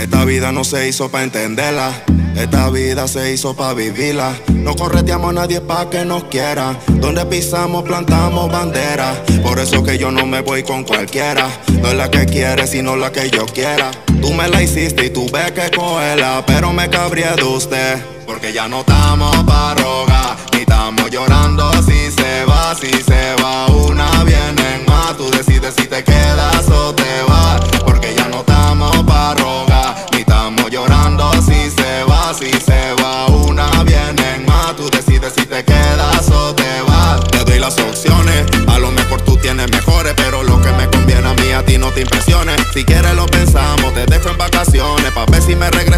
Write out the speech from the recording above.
Esta vida no se hizo pa' entenderla. Esta vida se hizo pa' vivirla. No correteamos a nadie pa' que nos quiera. Donde pisamos, plantamos bandera. Por eso que yo no me voy con cualquiera. No es la que quiere, sino la que yo quiera. Tú me la hiciste y tú ves que coela. Pero me cabría de usted. Porque ya no estamos pa' rogar. si te quedas o te vas. Porque ya no estamos pa' rogar, ni estamos llorando si se va, si se va. Una vienen más, tú decides si te quedas o te vas. Te doy las opciones, a lo mejor tú tienes mejores, pero lo que me conviene a mí a ti no te impresiones. Si quieres lo pensamos, te dejo en vacaciones, pa' ver si me regresas